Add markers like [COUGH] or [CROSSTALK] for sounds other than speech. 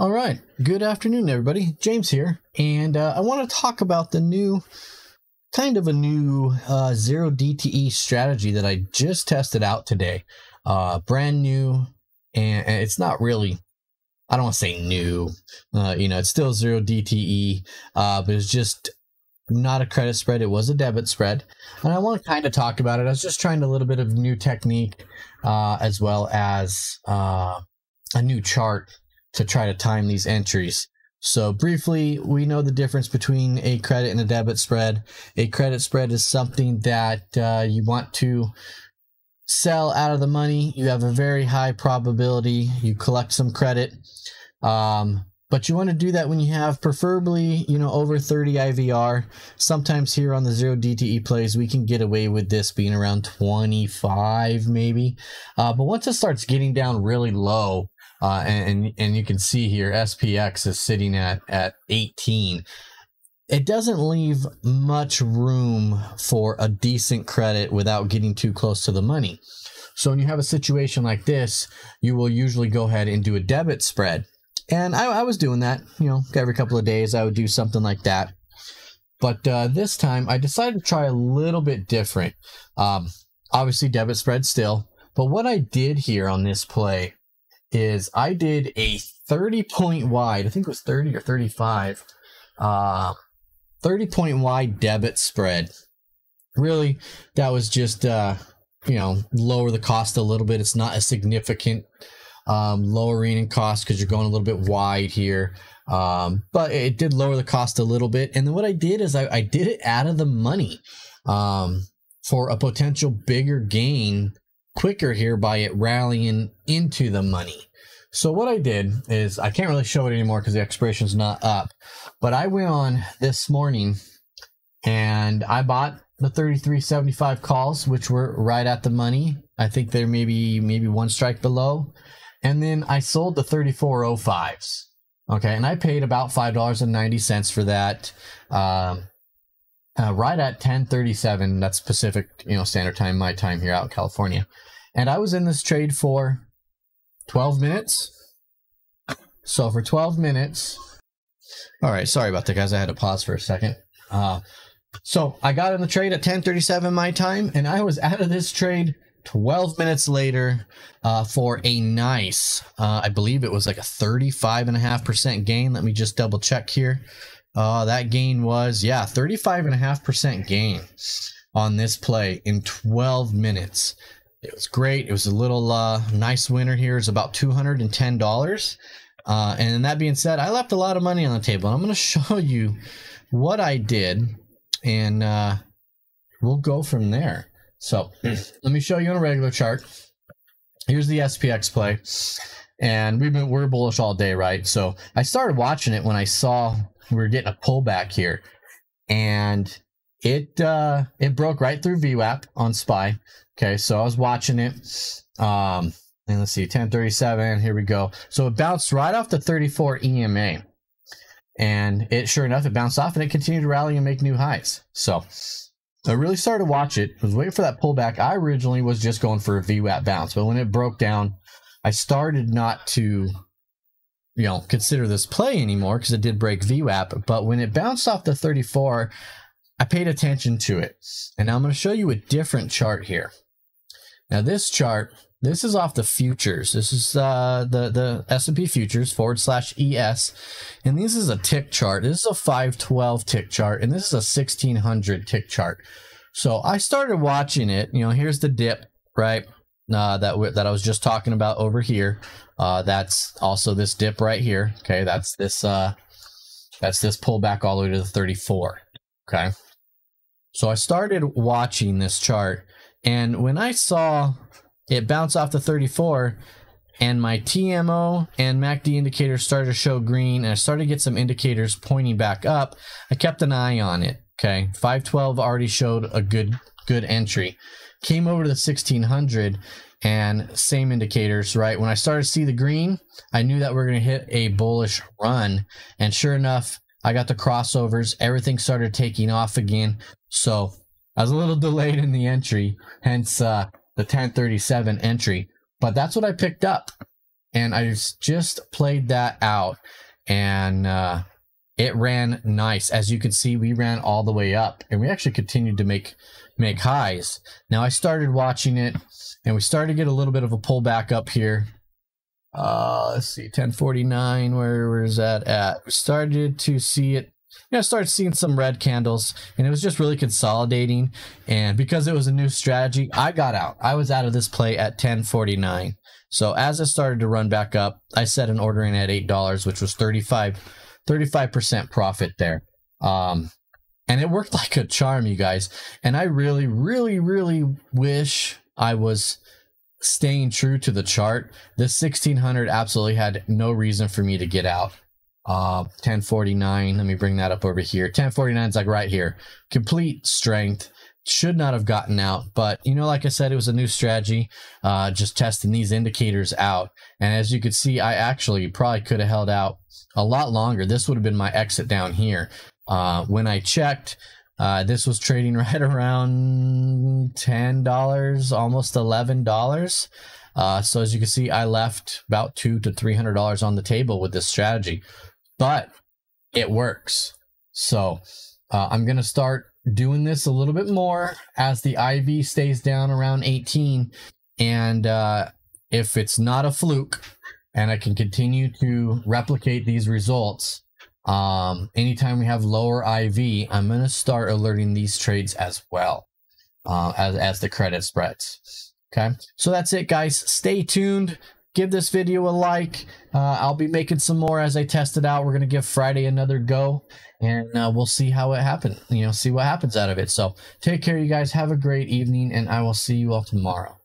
All right. Good afternoon, everybody. James here. And uh, I want to talk about the new, kind of a new uh, zero DTE strategy that I just tested out today. Uh, brand new. And, and it's not really, I don't want to say new. Uh, you know, it's still zero DTE, uh, but it's just not a credit spread. It was a debit spread. And I want to kind of talk about it. I was just trying a little bit of new technique uh, as well as a new chart to try to time these entries. So briefly, we know the difference between a credit and a debit spread. A credit spread is something that uh, you want to sell out of the money. You have a very high probability. You collect some credit. Um, but you want to do that when you have preferably, you know, over 30 IVR. Sometimes here on the zero DTE plays, we can get away with this being around 25 maybe. Uh, but once it starts getting down really low, uh, and and you can see here SPX is sitting at at 18. It doesn't leave much room for a decent credit without getting too close to the money. So when you have a situation like this, you will usually go ahead and do a debit spread. And I, I was doing that, you know, every couple of days I would do something like that. But uh, this time I decided to try a little bit different. Um, obviously, debit spread still. But what I did here on this play is I did a 30 point wide, I think it was 30 or 35, uh, 30 point wide debit spread. Really, that was just, uh, you know, lower the cost a little bit. It's not a significant um, lowering in cost because you're going a little bit wide here. Um, but it did lower the cost a little bit. And then what I did is I, I did it out of the money um, for a potential bigger gain quicker here by it rallying into the money. So what I did is I can't really show it anymore because the expiration's not up, but I went on this morning and I bought the 3375 calls, which were right at the money. I think they're maybe maybe one strike below. And then I sold the 3405s. Okay, and I paid about five dollars and ninety cents for that. Um, uh, right at 10:37. That's Pacific, you know, Standard Time, my time here out in California. And I was in this trade for 12 minutes. So for 12 minutes. All right, sorry about that, guys. I had to pause for a second. Uh, so I got in the trade at 10:37 my time, and I was out of this trade 12 minutes later uh, for a nice, uh, I believe it was like a 35.5% gain. Let me just double check here. Uh, that gain was, yeah, 35.5% gain on this play in 12 minutes. It was great. It was a little uh, nice winner here. It's about $210. Uh, and that being said, I left a lot of money on the table. I'm going [LAUGHS] to show you what I did, and uh, we'll go from there. So let me show you on a regular chart. Here's the SPX play, and we've been we're bullish all day, right? So I started watching it when I saw we were getting a pullback here, and it uh, it broke right through VWAP on SPY. Okay, so I was watching it. Um, and let's see, 1037. Here we go. So it bounced right off the 34 EMA. And it sure enough, it bounced off and it continued to rally and make new highs. So I really started to watch it. I was waiting for that pullback. I originally was just going for a VWAP bounce, but when it broke down, I started not to, you know, consider this play anymore because it did break VWAP. But when it bounced off the 34, I paid attention to it. And I'm going to show you a different chart here. Now this chart, this is off the futures. This is uh, the the S&P futures forward slash ES, and this is a tick chart. This is a 512 tick chart, and this is a 1600 tick chart. So I started watching it. You know, here's the dip, right? Uh, that that I was just talking about over here. Uh, that's also this dip right here. Okay, that's this uh, that's this pullback all the way to the 34. Okay, so I started watching this chart and when I saw it bounce off the 34 and my TMO and MACD indicators started to show green and I started to get some indicators pointing back up, I kept an eye on it. Okay. 512 already showed a good good entry. Came over to the 1600 and same indicators, right? When I started to see the green, I knew that we are going to hit a bullish run. And sure enough, I got the crossovers. Everything started taking off again. So I was a little [LAUGHS] delayed in the entry, hence uh, the 1037 entry. But that's what I picked up. and I just played that out, and uh, it ran nice. As you can see, we ran all the way up, and we actually continued to make make highs. Now I started watching it, and we started to get a little bit of a pullback up here. Uh, let's see, 1049. Where where's that at? We started to see it you know, started seeing some red candles and it was just really consolidating. And because it was a new strategy, I got out. I was out of this play at 1049. So as it started to run back up, I set an order in at $8, which was 35, 35% profit there. Um, and it worked [LAUGHS] like a charm, you guys. And I really, really, really wish I was staying true to the chart. This 1600 absolutely had no reason for me to get out. Uh, 1049. Let me bring that up over here. 1049 is like right here. Complete strength. Should not have gotten out, but you know, like I said, it was a new strategy. Uh, just testing these indicators out, and as you could see, I actually probably could have held out a lot longer. This would have been my exit down here. Uh, when I checked, uh, this was trading [LAUGHS] right around ten dollars, almost eleven dollars. Uh, so as you can see, I left about two to three hundred dollars on the table with this strategy but it works. So uh, I'm going to start doing this a little bit more as the IV stays down around 18. And uh, if it's not a fluke and I can continue to replicate these results, um, anytime we have lower IV, I'm going to start alerting these trades as well uh, as, as the credit spreads. Okay, so that's it, guys. Stay tuned give this video a like. Uh, I'll be making some more as I test it out. We're going to give Friday another go and uh, we'll see how it happens, you know, see what happens out of it. So take care, you guys. Have a great evening and I will see you all tomorrow.